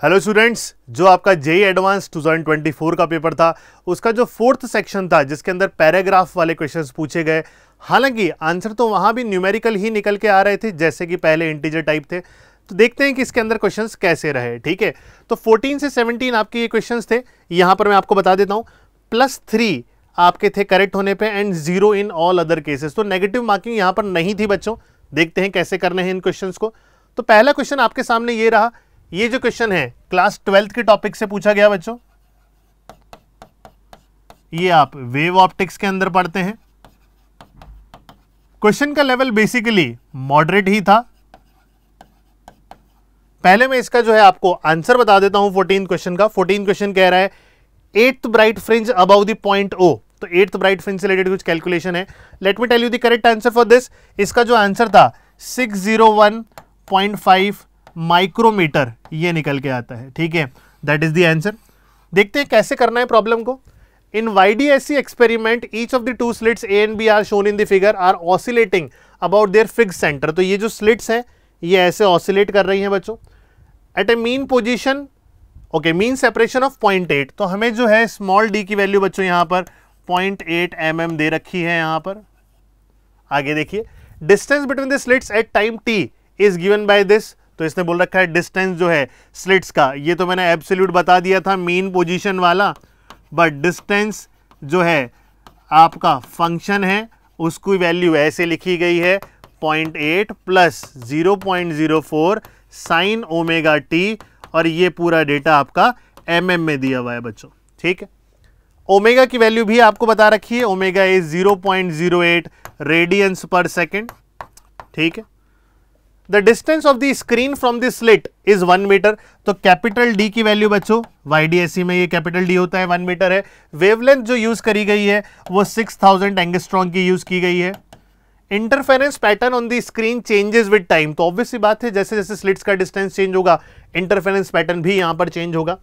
Hello students जो आपका JEE advance 2024 का पेपर था, उसका जो फोर्थ सेक्शन था, जिसके अंदर पैराग्राफ वाले क्वेश्चंस पूछे गए। हालाँकि आंसर तो वहाँ भी न्यूमेरिकल ही निकल के आ रहे थे, जैसे कि पहले इंटीजर टाइप थे। तो देखते हैं कि इसके अंदर क्वेश्चंस कैसे रहे, ठीक है? तो 14 से 17 आपके ये क्वेश्चंस थे। यहाँ पर मैं आपको बता देता हूँ। प्लस थ्री आपके थे करेक्ट होने पे and zero in all other cases तो नेगेटिव मार्किंग यहाँ पर नहीं थी बच्चों। देखते हैं कैसे करने हैं इन क्वेश्चंस को। तो पहला क्वेश्चन आपके सामने ये रहा ये जो क्वेश्चन है क्लास ट्वेल्थ के टॉपिक से पूछा गया बच्चों। ये आप वेव ऑप्टिक्स के अंदर पढ़ते हैं। क्वेश्चन का लेवल बेसिकली मॉडरेट ही था। पहले मैं इसका जो है आपको आंसर बता देता हूँ फोर्टीन क्वेश्चन का। फोर्टीन क्वेश्चन कह रहा है eighth bright fringe about the point O तो एट्थ ब्राइट फ्रिंज से रिलेटेड कुछ कैलकुलेशन है। Let me tell you the correct answer for this इसका जो आंसर था 601.5 माइक्रोमीटर ये निकल के आता है, ठीक है? दैट इज़ द आंसर देखते हैं कैसे करना है प्रॉब्लम को। In YDSC experiment each of the two slits A and B are shown in the figure are oscillating about their fix centre तो ये जो स्लिट्स हैं, ये ऐसे ऑसिलेट कर रही हैं बच्चों। At a mean position okay mean separation of point eight तो हमें जो है स्मॉल डी की वैल्यू बच्चों यहाँ पर पॉइंट एट एम एम दे रखी है यहाँ पर। आगे देखिए। Distance between the slits at time t is given by this तो इसने बोल रखा है डिस्टेंस जो है स्लिट्स का। ये तो मैंने एब्सोल्यूट बता दिया था मेन पोजीशन वाला। बट डिस्टेंस जो है, आपका फ़ंक्शन है, उसकी वैल्यू ऐसे लिखी गई है point eight plus zero point zero four sine omega t और ये पूरा डेटा आपका एम एम में दिया हुआ है बच्चों, ठीक है? ओमेगा की वैल्यू भी आपको बता रखी है omega is zero point zero eight radians पर सेकेंड ठीक है? The distance of the screen from the slit is one meter तो कैपिटल डी की वैल्यू बच्चों वाईडीएससी में ये कैपिटल डी होता है वन मीटर है। वेवलेंथ जो यूज़ करी गई है, वो सिक्स थाउज़ेंड एंगस्ट्रॉन्ग की यूज़ की गई है। Interference pattern on the screen changes with time तो ऑब्वियस सी बात है, जैसे जैसे स्लिट्स का डिस्टेंस चेंज होगा इंटरफेरेंस पैटर्न भी यहाँ पर चेंज होगा।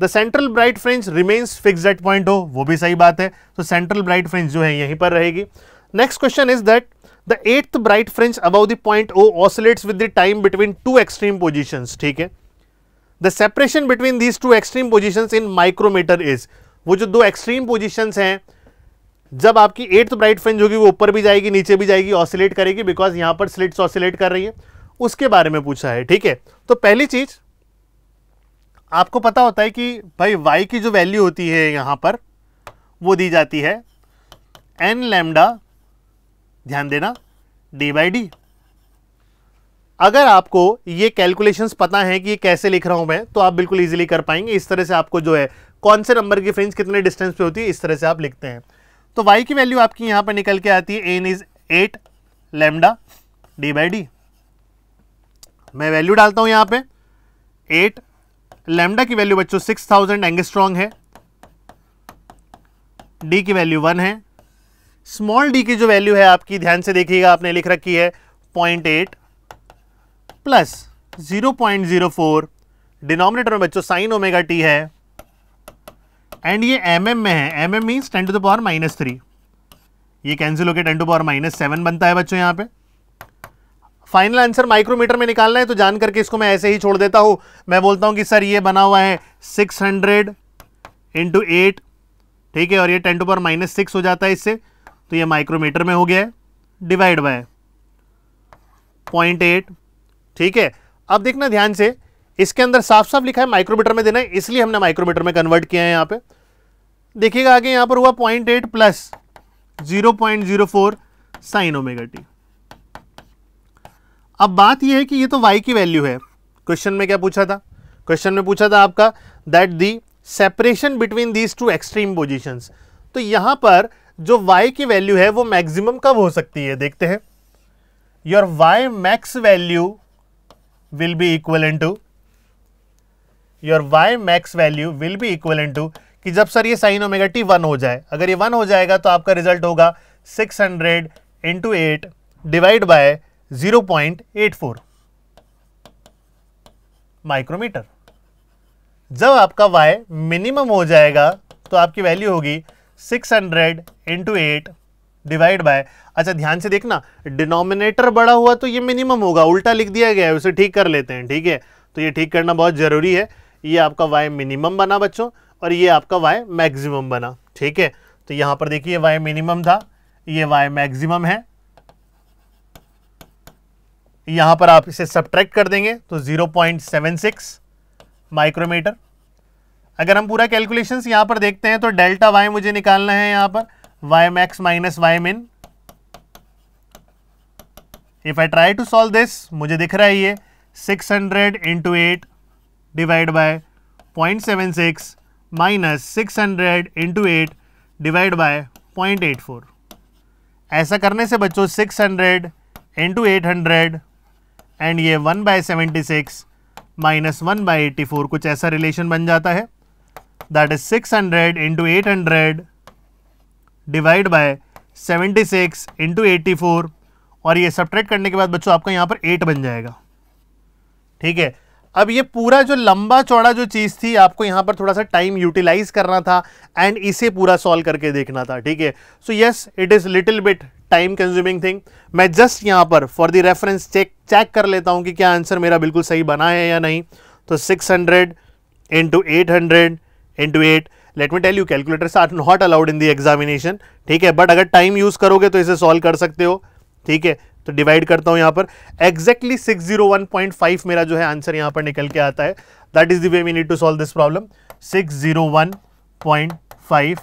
The central bright fringe remains fixed at point हो वो भी सही बात है। तो सेंट्रल ब्राइट फ्रेंच जो है, यहीं पर रहेगी। Next question is that the eighth bright fringe about the point O oscillates with the time between two extreme position ठीक है? The separation between these two extreme position in micrometre is वो जो दो एक्सट्रीम पोजिशन हैं, जब आपकी eighth bright French होगी, वो ऊपर भी जाएगी, नीचे भी जाएगी ऑसिलेट करेगी बिकॉज़ यहाँ पर स्लिट्स ऑसिलेट कर रही है। उसके बारे में पूछा है, ठीक है? तो पहली चीज़, आपको पता होता है कि भाई y की जो वैल्यू होती है यहाँ पर, वो दी जाती है एन लैमडा ध्यान देना डी बाई डी अगर आपको ये कैलकुलेशंस पता है कि ये कैसे लिख रहा हूँ मैं तो आप बिल्कुल इजीली कर पाएँगे। इस तरह से आपको जो है, कौन से नंबर की फ्रेंच कितने डिस्टेंस पे होती है, इस तरह से आप लिखते हैं। तो y की वैल्यू आपकी यहाँ पर निकल के आती है n is eight lambda D by D मैं वैल्यू डालता हूँ यहाँ पे एट लेमडा की वैल्यू बच्चों सिक्स थाउज़ेंड एंगस्ट्रॉन्ग है डी की वैल्यू वन है स्मॉल डी की जो वैल्यू है आपकी, ध्यान से देखिएगा, आपने लिख रखी है point eight plus zero point zero four. Denominator में बच्चों, साइन ओमेगा टी है। एंड ये एम mm में है। M m means ten to the power minus three. ये कैंसिल होकर ten to power minus seven बनता है बच्चों यहाँ पे। फाइनल आंसर माइक्रोमीटर में निकालना है तो जान करके इसको मैं ऐसे ही छोड़ देता हूँ। मैं बोलता हूँ कि सर, ये बना हुआ है 600 हंड्रेड इंटू एट ठीक है, और ये ten to power minus six हो जाता है इससे। तो ये माइक्रोमीटर में हो गया है डिवाइड बाय पॉइंट एट ठीक है? अब देखना ध्यान से, इसके अंदर साफ़ साफ़ लिखा है माइक्रोमीटर में देना है, इसलिए हमने माइक्रोमीटर में कन्वर्ट किया है यहाँ पे। देखिएगा आगे यहाँ पर हुआ point eight plus zero point zero four sine omega t अब बात यह है कि ये तो y की वैल्यू है। क्वेश्चन में क्या पूछा था? क्वेश्चन में पूछा था आपका that the separation between these two extreme positions तो यहाँ पर जो y की वैल्यू है वो मैक्सिमम कब हो सकती है? देखते हैं। Your y max value will be equal to your y max value will be equal to कि जब सर ये साइन ओमेगा टी वन हो जाए, अगर ये वन हो जाएगा तो आपका रिज़ल्ट होगा six hundred into eight divide by 0.84 micrometre जब आपका y मिनिमम हो जाएगा तो आपकी वैल्यू होगी 600 hundred into eight divide by अच्छा ध्यान से देखना डिनोमिनेटर बड़ा हुआ तो ये मिनिमम होगा, उल्टा लिख दिया गया है, उसे ठीक कर लेते हैं, ठीक है? तो ये ठीक करना बहुत ज़रूरी है। ये आपका वाई मिनिमम बना बच्चों, और ये आपका वाई मैक्सिमम बना, ठीक है? तो यहाँ पर देखिए वाई मिनिमम था, ये वाई मैक्सिमम है। यहाँ पर आप इसे सब्ट्रैक्ट कर देंगे तो 0.76 माइक्रोमीटर अगर हम पूरा कैलकुलेशन यहाँ पर देखते हैं तो डेल्टा वाई मुझे निकालना है यहाँ पर। Y max minus y min if I try to solve this मुझे दिख रहा है ये 600 hundred into eight divide by point seven six minus six hundred into eight divide by point eight four ऐसा करने से बच्चों 600 hundred into eight hundred and ये one by seventy six minus one by eighty four कुछ ऐसा relation बन जाता है। Six hundred into eight hundred divide by seventy six into eighty और ये सब्ट्रैक्ट करने के बाद बच्चों आपका यहाँ पर एट बन जाएगा। ठीक है? अब ये पूरा जो लंबा चौड़ा जो चीज़ थी, आपको यहाँ पर थोड़ा सा टाइम यूटिलाइज करना था एंड इसे पूरा सॉल्व करके देखना था। ठीक है? So yes it is little bit time consuming thing मैं जस्ट यहाँ पर for the reference check check कर लेता हूँ कि क्या आंसर मेरा बिल्कुल सही बना है या नहीं। तो 600 hundred into eight hundred into eight let me tell you calculators are not allowed in the examination ठीक है? बट अगर टाइम यूज़ करोगे तो इसे सॉल्व कर सकते हो। ठीक है? तो डिवाइड करता हूँ यहाँ पर। एग्जैक्टली 601.5 मेरा जो है आंसर यहाँ पर निकल के आता है। That is the way we need to solve this problem 601.5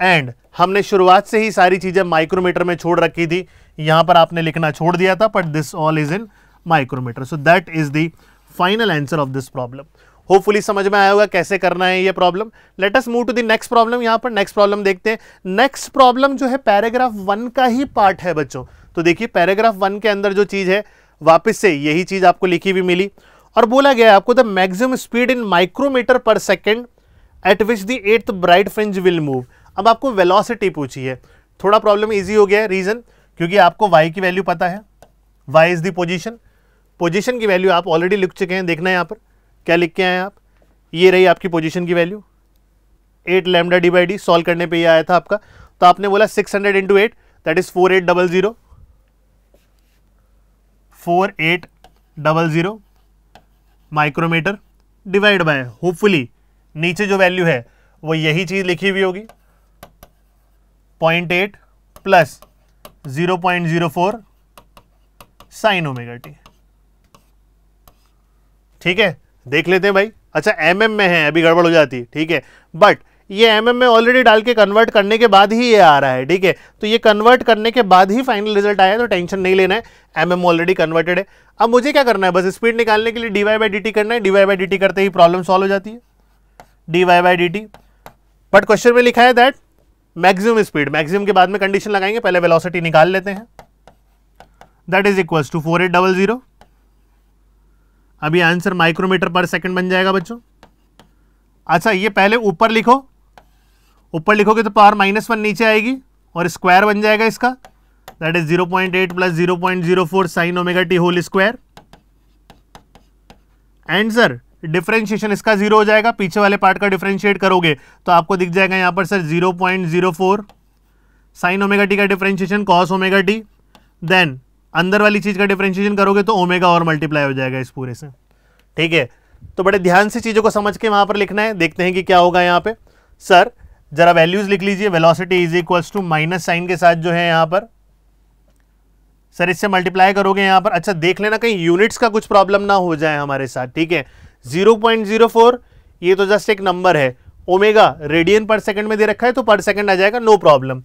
and हमने शुरुआत से ही सारी चीज़ें माइक्रोमीटर में छोड़ रखी थी। यहाँ पर आपने लिखना छोड़ दिया था but this all is in micrometre so that is the final answer of this problem hopefully समझ में आया होगा कैसे करना है ये problem let us move to the next problem यहाँ पर नेक्स्ट प्रॉब्लम देखते हैं. नेक्स्ट प्रॉब्लम जो है पैराग्राफ वन का ही पार्ट है बच्चों. तो देखिए पैराग्राफ वन के अंदर जो चीज़ है, वापस से यही चीज़ आपको लिखी हुई मिली और बोला गया आपको the maximum speed in micrometre per second at which the eighth bright fringe will move अब आपको वेलोसिटी पूछी है. थोड़ा प्रॉब्लम इजी हो गया है रीज़न क्योंकि आपको वाई की वैल्यू पता है. Y is the position position की वैल्यू आप ऑलरेडी लिख चुके हैं, देखना है यहाँ पर. क्या लिख के आए आप? ये रही आपकी पोजिशन की value eight lambda D by D solve करने पे ये आया था आपका. तो आपने बोला six hundred into eight that is four eight double zero four eight double zero micrometre divide by hopefully नीचे जो वैल्यू है, वो यही चीज़ लिखी हुई होगी. Point eight plus zero point zero four sine omega t ठीक है? देख लेते हैं भाई। अच्छा एम mm में है, अभी गड़बड़ हो जाती है, ठीक है। बट ये एम mm में ऑलरेडी डाल के कन्वर्ट करने के बाद ही ये आ रहा है, ठीक है। तो ये कन्वर्ट करने के बाद ही फाइनल रिज़ल्ट आया तो टेंशन नहीं लेना है। एम ऑलरेडी कन्वर्टेड है। अब मुझे क्या करना है? बस स्पीड निकालने के लिए D y by D t करना है। D y by D t करते ही प्रॉब्लम सॉल्व हो जाती है। D y by D t but question में लिखा है दैट मैक्सिमम स्पीड मैक्सिमम के बाद में कंडीशन लगाएँगे, पहले वेलोसिटी निकाल लेते हैं। That is equal to four eight double zero अभी आंसर माइक्रोमीटर पर सेकंड बन जाएगा बच्चों। अच्छा ये पहले ऊपर लिखो। ऊपर लिखोगे तो पावर माइनस वन नीचे आएगी और स्क्वायर बन जाएगा इसका। That is zero point eight plus zero point zero four sine omega t whole square and sir differentiation इसका ज़ीरो हो जाएगा। पीछे वाले पार्ट का डिफ्रेंशिएट करोगे तो आपको दिख जाएगा यहाँ पर sir zero point zero four sine omega t का differentiation cos omega t then अंदर वाली चीज़ का डिफ्रेंशिएशन करोगे तो ओमेगा और मल्टीप्लाई हो जाएगा इस पूरे से। ठीक है? तो बड़े ध्यान से चीज़ों को समझ के वहाँ पर लिखना है। देखते हैं कि क्या होगा यहाँ पे। सर, जरा वैल्यूज़ लिख लीजिए। Velocity is equals to minus sine के साथ जो है यहाँ पर। सर, इससे मल्टीप्लाई करोगे यहाँ पर। अच्छा देख लेना कहीं यूनिट्स का कुछ प्रॉब्लम ना हो जाए हमारे साथ, ठीक है? 0.04 ये तो जस्ट एक नंबर है। ओमेगा रेडियन पर सेकंड में दे रखा है तो पर सेकंड आ जाएगा no problem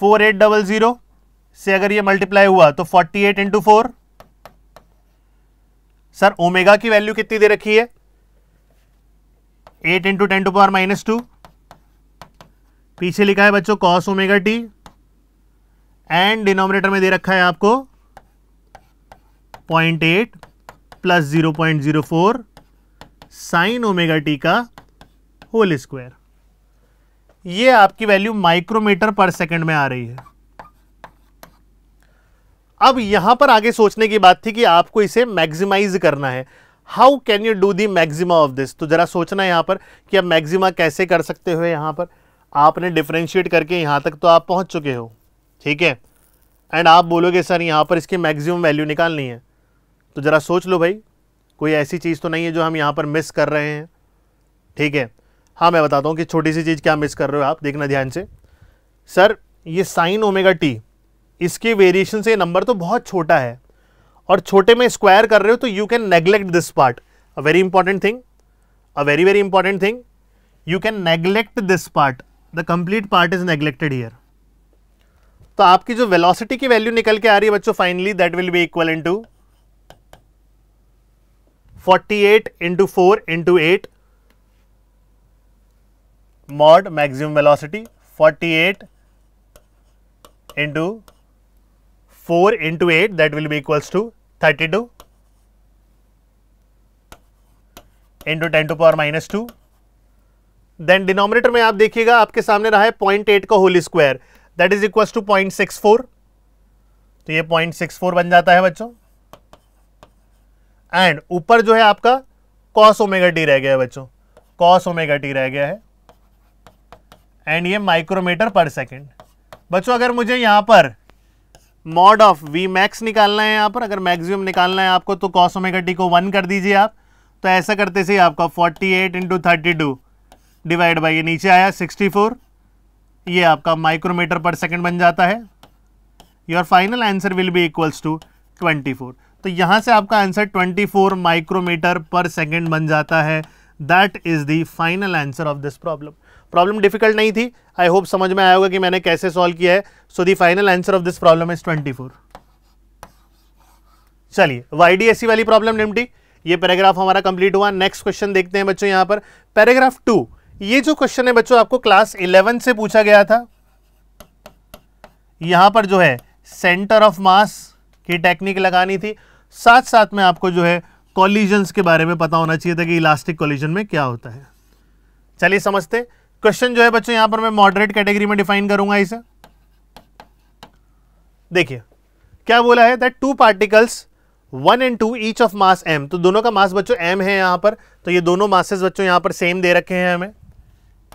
four eight double zero से अगर ये मल्टीप्लाई हुआ तो forty eight into four sir omega की वैल्यू कितनी दे रखी है? Eight into ten to power minus two पीछे लिखा है बच्चों cos omega t and denominator में दे रखा है आपको point eight plus zero point zero four sine omega t का होल स्क्वायर ये आपकी वैल्यू माइक्रोमीटर पर सेकंड में आ रही है। अब यहाँ पर आगे सोचने की बात थी कि आपको इसे मैक्सिमाइज करना है। How can you do the maxima of this तो जरा सोचना यहाँ पर कि आप मैक्सिमा कैसे कर सकते हो यहाँ पर। आपने डिफ्रेंशिएट करके यहाँ तक तो आप पहुँच चुके हो। ठीक है? एंड आप बोलोगे, सर, यहाँ पर इसकी मैक्सिमम वैल्यू निकालनी है। तो ज़रा सोच लो भाई। कोई ऐसी चीज़ तो नहीं है जो हम यहाँ पर मिस कर रहे हैं। ठीक है? हाँ मैं बताता हूँ कि छोटी सी चीज़ क्या मिस कर रहे हो आप? देखना ध्यान से। सर, ये साइन ओमेगा टी इसके वेरिएशन से नंबर तो बहुत छोटा है। और छोटे में स्क्वायर कर रहे हो तो you can neglect this part a very important thing a very very important thing you can neglect this part the complete part is neglected here तो आपकी जो वेलोसिटी की वैल्यू निकल के आ रही है बच्चों finally that will be equal in to forty eight into four into eight mod maximum velocity 48 into 4 into 8 that will be equals to 32 into 10 to power minus 2 then denominator में आप देखिएगा, आपके सामने रहा है पॉइंट एट का whole square that is equal to point six four तो ये पॉइंट सिक्स फोर बन जाता है बच्चों. एंड ऊपर जो है आपका कॉस ओमेगा टी रह गया है बच्चों. कॉस ओमेगा टी रह गया है. एंड ये माइक्रोमीटर पर सेकेंड बच्चों, अगर मुझे यहाँ पर मॉड ऑफ़ वी मैक्स निकालना है यहाँ पर, अगर मैक्सिमम निकालना है आपको तो कॉस ओमेगा टी को वन कर दीजिए आप। तो ऐसा करते से आपका 48 eight into thirty two divide by ये नीचे आया 64 ये आपका माइक्रोमीटर पर सेकेंड बन जाता है। Your final answer will be equals to 24 तो यहाँ से आपका आंसर 24 माइक्रोमीटर पर सेकेंड बन जाता है। That is the final answer of this problem problem difficult नहीं थी। आई होप समझ में आया होगा कि मैंने कैसे सॉल्व किया है। So the final answer of this problem is 24 चलिए वाईडीएससी वाली प्रॉब्लम निमटी ये पैराग्राफ हमारा कंप्लीट हुआ। नेक्स्ट क्वेश्चन देखते हैं बच्चों यहाँ पर। पैराग्राफ टू ये जो क्वेश्चन है बच्चों, आपको क्लास इलेवन से पूछा गया था। यहाँ पर जो है सेंटर ऑफ़ मास की टेक्निक लगानी थी। साथ साथ में आपको जो है कॉलिजन्स के बारे में पता होना चाहिए था कि इलास्टिक कॉलिजन में क्या होता है। चलिए समझते क्वेश्चन जो है बच्चों, यहाँ पर मैं मॉडरेट कैटेगरी में डिफाइन करूँगा इसे। देखिए, क्या बोला है that two particles one and two each of mass m तो दोनों का मास बच्चों एम है यहाँ पर तो ये दोनों मासेस बच्चों यहाँ पर सेम दे रखे हैं हमें।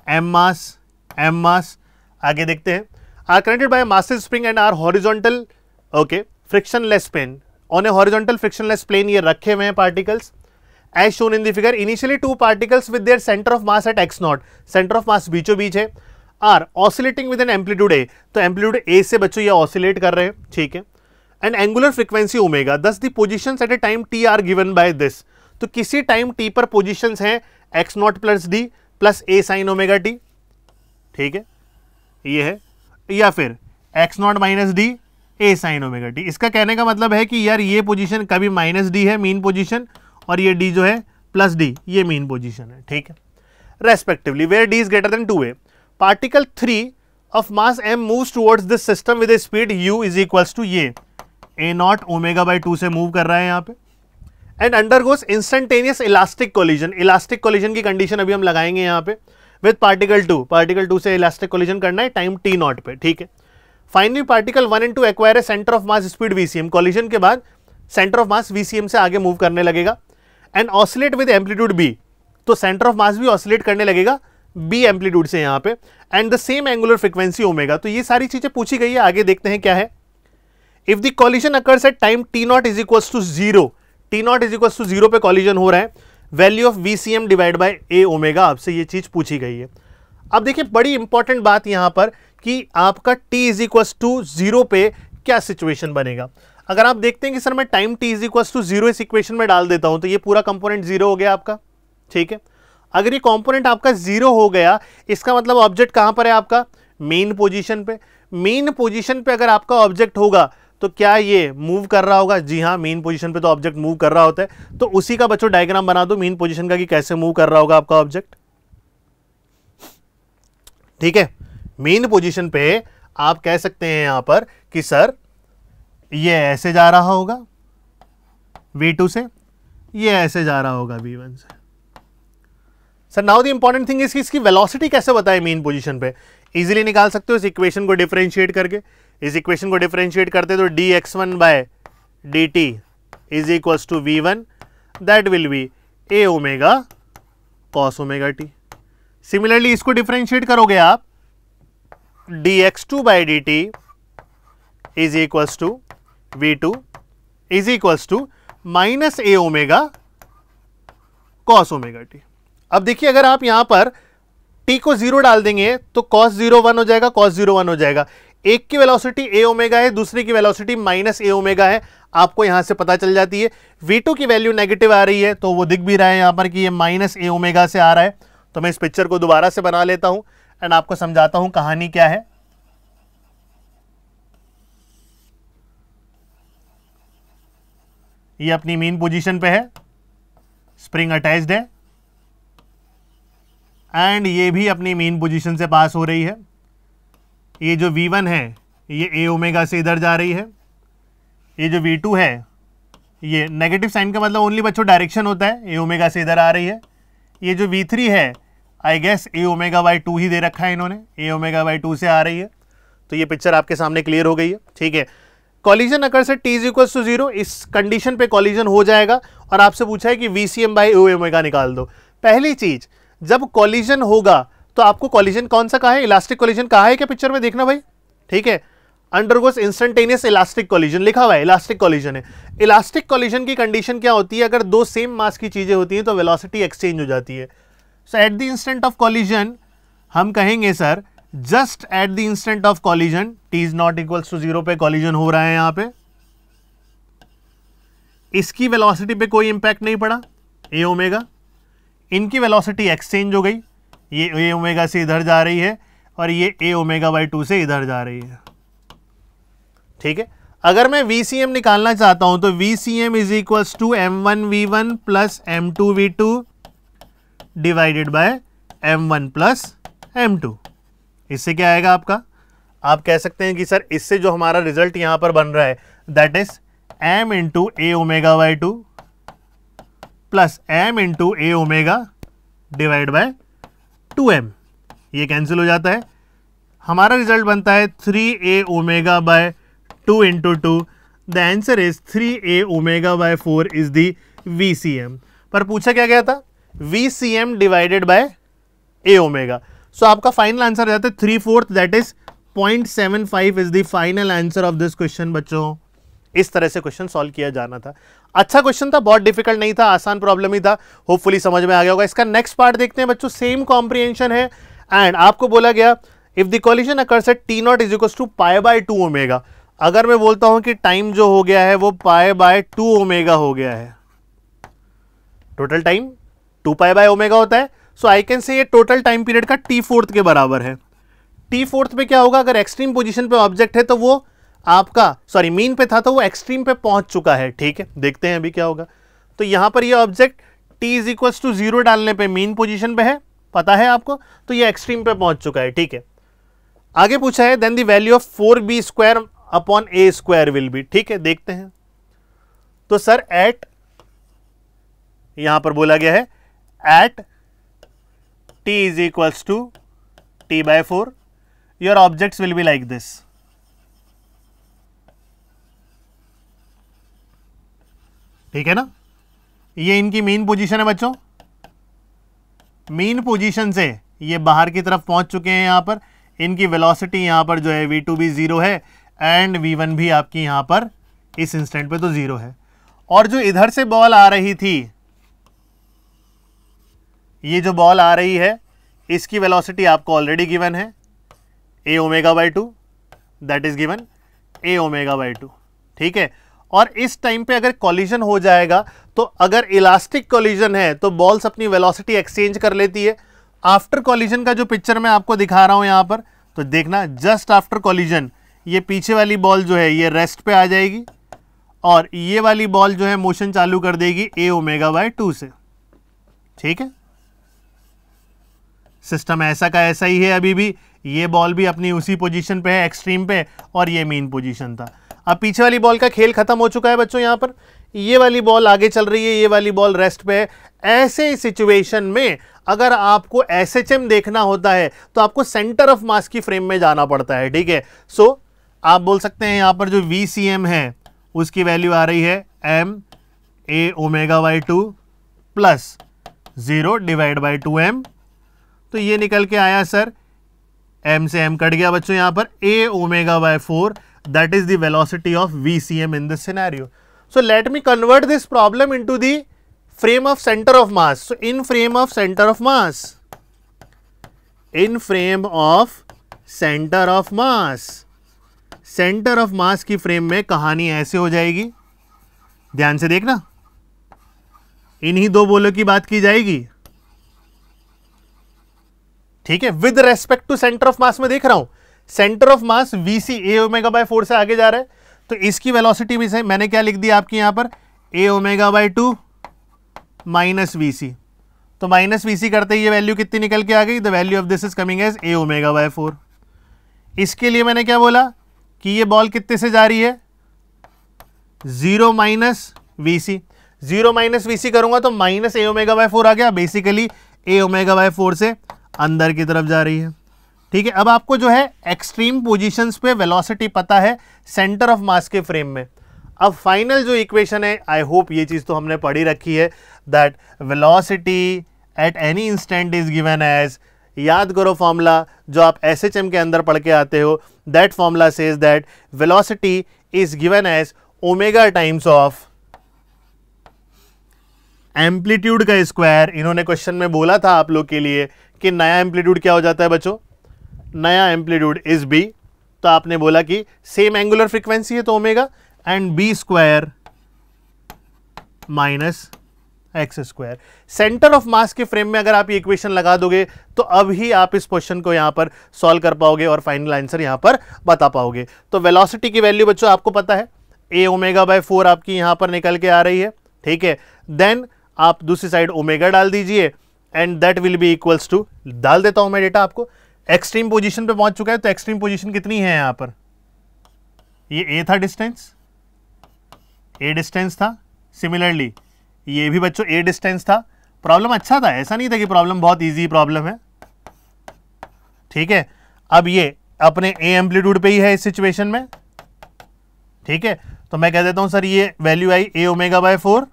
एम मास एम मास आगे देखते हैं। Are connected by massive spring and are horizontal okay frictionless plane on a horizontal frictionless plane ये रखे हुए हैं particles as shown in the figure initially two particles with their centre of mass at x naught centre of mass बीचों बीच है। Are oscillating with an amplitude A तो amplitude ए से बच्चों ये ऑसिलेट कर रहे हैं। ठीक है। And angular frequency omega thus the position at a time t are given by this तो किसी टाइम टी पर पोजिशन हैं x naught plus D plus A sine omega t ठीक है। ये है। या फिर x naught minus D A sine omega t इसका कहने का मतलब है कि यार ये पोजीशन कभी माइनस डी है मीन पोजीशन और ये डी जो है प्लस डी ये मेन पोजिशन है, ठीक है? Respectively where D is greater than two a particle three of mass M moves towards this system with speed U is equals to ये A naught omega by two से move कर रहा है यहाँ पे। And under goes instantaneous elastic collision elastic collision की condition अभी हम लगाएँगे यहाँ पे। With particle two particle two से इलास्टिक कोलिजन करना है टाइम टी नॉट पे, ठीक है? Finally particle one and two acquire centre of mass speed VCM collision के बाद सेंटर ऑफ़ मास वीसीएम से आगे मूव करने लगेगा। And oscillate with amplitude B तो सेंटर ऑफ़ मास भी ऑसिलेट करने लगेगा बी एम्पलीट्यूड से यहाँ पे and the same angular frequency omega तो ये सारी चीज़ें पूछी गई है, आगे देखते हैं क्या है। If the collision occurs at time T naught is equal to zero T naught is equal to zero पे कॉलिजन हो रहा है value of VCM divide by A omega आपसे ये चीज़ पूछी गई है। अब देखिए, बड़ी इंपॉर्टेंट बात यहाँ पर कि आपका T is equal to zero पे क्या सिचुएशन बनेगा। अगर आप देखते हैं कि सर मैं time t is equal to zero इस इक्वेशन में डाल देता हूँ तो ये पूरा कंपोनेंट ज़ीरो हो गया आपका, ठीक है? अगर ये कंपोनेंट आपका ज़ीरो हो गया, इसका मतलब ऑब्जेक्ट कहाँ पर है आपका? मेन पोजीशन पे। मेन पोजीशन पे अगर आपका ऑब्जेक्ट होगा तो क्या ये मूव कर रहा होगा? जी हाँ मेन पोजीशन पे तो ऑब्जेक्ट मूव कर रहा होता है। तो उसी का बच्चों डायग्राम बना दो मेन पोजीशन का कि कैसे मूव कर रहा होगा आपका ऑब्जेक्ट ठीक है? मेन पोजीशन पे आप कह सकते हैं यहाँ पर कि सर ये ऐसे जा रहा होगा V2 से, ये ऐसे जा रहा होगा V1 से। Sir now the important thing is कि इसकी वेलोसिटी कैसे बताए मेन पोजीशन पे? इजीली निकाल सकते हो इस इक्वेशन को डिफरेंशिएट करके। इस इक्वेशन को डिफरेंशिएट करते तो D X one by D T is equals to V one that will be A omega cos omega T similarly इसको डिफरेंशिएट करोगे आप D X two by D T is equals to V two is equals to minus A omega cos omega T अब देखिए, अगर आप यहाँ पर T को ज़ीरो डाल देंगे तो कॉस ज़ीरो वन हो जाएगा कॉस ज़ीरो वन हो जाएगा। एक की वेलोसिटी ए ओमेगा है, दूसरी की वेलोसिटी माइनस ए ओमेगा है। आपको यहाँ से पता चल जाती है V2 की वैल्यू नेगेटिव आ रही है तो वो दिख भी रहा है यहाँ पर कि ये माइनस ए ओमेगा से आ रहा है। तो मैं इस पिक्चर को दोबारा से बना लेता हूँ एंड आपको समझाता हूँ कहानी क्या है। ये अपनी मेन पोजीशन पे है। स्प्रिंग अटैच्ड है। एंड ये भी अपनी मेन पोजीशन से पास हो रही है। ये जो V1 है, ये ए ओमेगा से इधर जा रही है। ये जो V2 है, ये नेगेटिव साइन का मतलब ओनली बच्चों डायरेक्शन होता है। ए ओमेगा से इधर आ रही है। ये जो V3 है I guess A omega by two ही दे रखा है इन्होंने। ए ओमेगा बाई टू से आ रही है। तो ये पिक्चर आपके सामने क्लियर हो गई है। ठीक है। कॉलिजन अकर से T is equal to zero इस कंडीशन पे कॉलिजन हो जाएगा। और आपसे पूछा है कि V C M by O omega निकाल दो। पहली चीज़, जब कॉलिजन होगा तो आपको कॉलिजन कौन सा कहा है? इलास्टिक कॉलिजन कहा है क्या पिक्चर में? देखना भाई। ठीक है? अंडरगोस इंस्टेंटेनियस इलास्टिक कॉलिजन लिखा हुआ है। इलास्टिक कॉलिजन है। इलास्टिक कॉलिजन की कंडीशन क्या होती है? अगर दो सेम मास की चीज़ें होती हैं तो वेलोसिटी एक्सचेंज हो जाती है। So at the instant of collision हम कहेंगे sir just at the instant of collision T is naught equals to zero पे कॉलिजन हो रहा है यहाँ पे, इसकी वेलोसिटी पे कोई इंपैक्ट नहीं पड़ा ए ओमेगा इनकी वेलोसिटी एक्सचेंज हो गई, ये ए ओमेगा से इधर जा रही है और ये ए ओमेगा बाई टू से इधर जा रही है। ठीक है? अगर मैं वी सी एम निकालना चाहता हूँ तो V C M is equals to M one V one plus M two V two divided by M one plus M two इससे क्या आएगा आपका? आप कह सकते हैं कि सर, इससे जो हमारा रिज़ल्ट यहाँ पर बन रहा है that is M into A omega by two plus M into A omega divide by two M ये कैंसिल हो जाता है। हमारा रिज़ल्ट बनता है three A omega by two into two the answer is three A omega by four is the V C M पर पूछा क्या गया था? V C M divided by A omega so so, आपका फाइनल आंसर जाता है three fourth that is point seven five is the final answer of this question बच्चों। इस तरह से क्वेश्चन सॉल्व किया जाना था। अच्छा क्वेश्चन था बहुत डिफ़िकल्ट नहीं था आसान प्रॉब्लम ही था। होपफुली समझ में आ गया होगा। इसका नेक्स्ट पार्ट देखते हैं बच्चों। सेम कॉम्प्रिहेंशन है। एंड आपको बोला गया if the collision occurs at T naught is equal to pi by two omega अगर मैं बोलता हूँ कि टाइम जो हो गया है वो पाए बाय टू ओमेगा हो गया है। Total time two pi by omega होता है। सो आई कैन से ये टोटल टाइम पीरियड का टी फोर्थ के बराबर है। टी फोर्थ पे क्या होगा? अगर एक्सट्रीम पोजीशन पे ऑब्जेक्ट है तो वो आपका सॉरी मीन पे था तो वो एक्सट्रीम पे पहुँच चुका है, ठीक है? देखते हैं अभी क्या होगा। तो यहाँ पर ये object T is equal to zero डालने पे मीन पोजीशन पे है, पता है आपको? तो ये एक्सट्रीम पे पहुँच चुका है, ठीक है? आगे पूछा है then the value of four B square upon A square will be ठीक है? देखते हैं। तो सर एट यहाँ पर बोला गया है at t is equals to t by 4 your objects will be like this. ठीक है ना? ये इनकी मेन पोजीशन है बच्चों। मेन पोजीशन से ये बाहर की तरफ़ पहुँच चुके हैं यहाँ पर। इनकी वेलोसिटी यहाँ पर जो है v2 भी ज़ीरो है एंड v1 भी आपकी यहाँ पर इस इंस्टेंट पे तो ज़ीरो है। और जो इधर से बॉल आ रही थी ये जो बॉल आ रही है, इसकी वेलोसिटी आपको ऑलरेडी गिवन है A omega by two that is given A omega by two ठीक है? और इस टाइम पे अगर कॉलिजन हो जाएगा तो अगर इलास्टिक कॉलिजन है तो बॉल्स अपनी वेलोसिटी एक्सचेंज कर लेती है। आफ्टर कॉलिजन का जो पिक्चर मैं आपको दिखा रहा हूँ यहाँ पर तो देखना जस्ट आफ्टर कॉलिजन ये पीछे वाली बॉल जो है, ये रेस्ट पे आ जाएगी और ये वाली बॉल जो है मोशन चालू कर देगी ए ओमेगा बाय टू से, ठीक है? सिस्टम ऐसा का ऐसा ही है अभी भी। ये बॉल भी अपनी उसी पोजीशन पे है एक्सट्रीम पे, और ये मेन पोजीशन था। अब पीछे वाली बॉल का खेल खत्म हो चुका है बच्चों यहाँ पर। ये वाली बॉल आगे चल रही है, ये वाली बॉल रेस्ट पे है। ऐसे सिचुएशन में अगर आपको एसएचएम देखना होता है तो आपको सेंटर ऑफ़ मास की फ्रेम में जाना पड़ता है, ठीक है? सो आप बोल सकते हैं यहाँ पर जो वीसीएम है, उसकी वैल्यू आ रही है M A omega by two plus zero divide by two M तो ये निकल के आया सर। एम से एम कट गया बच्चों यहाँ पर। A omega by four that is the velocity of V C M in this so let me convert this problem the frame of center of mass. So, in frame of center of mass, in frame of center of mass centre of mass की frame में कहानी ऐसे हो जाएगी। ध्यान से देखना। इन्हीं दो बोलों की बात की जाएगी। ठीक है? With respect to centre of mass में देख रहा हूँ। Centre of mass VC A omega by four से आगे जा रहा है। तो इसकी वेलोसिटी भी सही। मैंने क्या लिख दिया आपके यहाँ पर? A omega by two minus VC तो माइनस वीसी करते ही ये वैल्यू कितनी निकल के आ गई? The value of this is coming as A omega by four इसके लिए मैंने क्या बोला? कि ये बॉल कितने से जा रही है? Zero minus VC zero minus VC करूँगा तो minus A omega by four आ गया। Basically A omega by four से अंदर की तरफ़ जा रही है। ठीक है, अब आपको जो है एक्सट्रीम पोजीशंस पे वेलोसिटी पता है सेंटर ऑफ़ मास के फ्रेम में। अब फाइनल जो इक्वेशन है आई होप ये चीज़ तो हमने पढ़ी रखी है that velocity at any instant is given as याद करो फॉर्मूला जो आप एस एच एम के अंदर पढ़ के आते हो that formula says that velocity is given as omega times of amplitude का स्क्वायर, इन्होंने क्वेश्चन में बोला था आप लोग के लिए कि नया एम्पलीट्यूड क्या हो जाता है बच्चों? नया एम्पलीट्यूड इज़ बी तो आपने बोला कि सेम एंगुलर फ्रीक्वेंसी है तो omega and B square minus X square centre of mass के फ्रेम में अगर आप ये इक्वेशन लगा दोगे तो अब ही आप इस क्वेश्चन को यहाँ पर सॉल्व कर पाओगे और फाइनल आंसर यहाँ पर बता पाओगे। तो वेलोसिटी की वैल्यू बच्चों, आपको पता है? ए ओमेगा बाय फोर आपकी यहाँ पर निकल के आ रही है, ठीक है? देन आप दूसरी साइड ओमेगा डाल दीजिए and that will be equals to डाल देता हूँ मैं डेटा आपको एक्सट्रीम पोजीशन पे पहुँच चुका है तो एक्सट्रीम पोजीशन कितनी है यहाँ पर? ये ए था डिस्टेंस ए डिस्टेंस था सिमिलरली ये भी बच्चों ए डिस्टेंस था। प्रॉब्लम अच्छा था, ऐसा नहीं था कि प्रॉब्लम बहुत इजी प्रॉब्लम है। ठीक है, अब ये अपने ए एम्पलीट्यूड पे ही है इस सिचुएशन में। ठीक है तो मैं कह देता हूँ सर ये value I A omega by four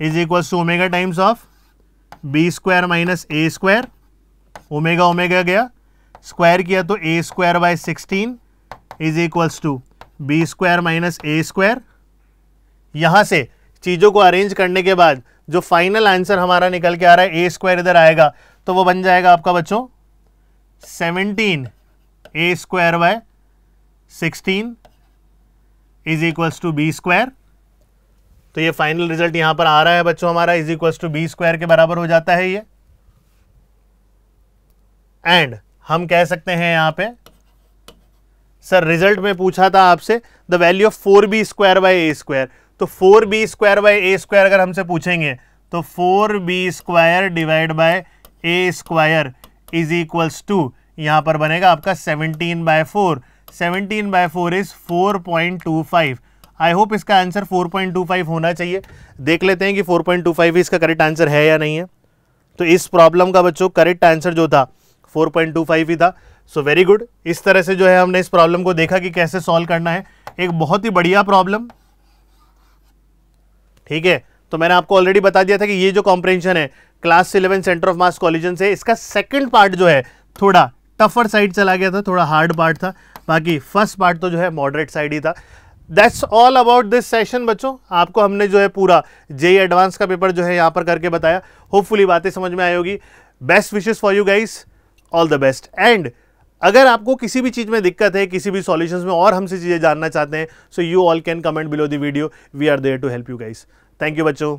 is equal to omega times of B square minus A square omega omega गया। स्क्वायर किया तो A square by sixteen is equals to B square minus A square यहाँ से चीज़ों को arrange करने के बाद जो फाइनल आंसर हमारा निकल के आ रहा है ए स्क्वायर इधर आएगा तो वो बन जाएगा आपका बच्चों seventeen A square by sixteen is equals to B square तो ये फाइनल रिज़ल्ट यहाँ पर आ रहा है बच्चों हमारा is equal to B square के बराबर हो जाता है ये। एंड हम कह सकते हैं यहाँ पे, सर रिज़ल्ट में पूछा था आपसे the value of four B square by A square तो four B square by A square अगर हमसे पूछेंगे तो four B square divide by A square is equals to यहाँ पर बनेगा आपका seventeen by four seventeen by four is four point two five I hope इसका answer four point two five होना चाहिए। देख लेते हैं कि फोर पॉइंट टू फाइव इसका करेक्ट आंसर है या नहीं है। तो इस प्रॉब्लम का बच्चों करेक्ट आंसर जो था फोर पॉइंट टू फाइव ही था। सो वेरी गुड इस तरह से जो है हमने इस प्रॉब्लम को देखा कि कैसे सॉल्व करना है। एक बहुत ही बढ़िया प्रॉब्लम ठीक है? तो मैंने आपको ऑलरेडी बता दिया था कि ये जो कॉम्प्रेंशन है class eleven centre of mass collision से इसका सेकंड पार्ट जो है, थोड़ा टफर साइड चला गया था, थोड़ा हार्ड पार्ट था। बाकी फ़र्स्ट पार्ट तो जो है मॉडरेट साइड ही था। That's all about this session बच्चों। आपको हमने जो है पूरा जे एडवांस का पेपर जो है यहाँ पर करके बताया। होपफुली बातें समझ में आई होगी। Best wishes for you guys all the best and अगर आपको किसी भी चीज़ में दिक्कत है, किसी भी सॉल्यूशंस में और हमसे चीज़ें जानना चाहते हैं so you all can comment below the video we are there to help you guys thank you बच्चों।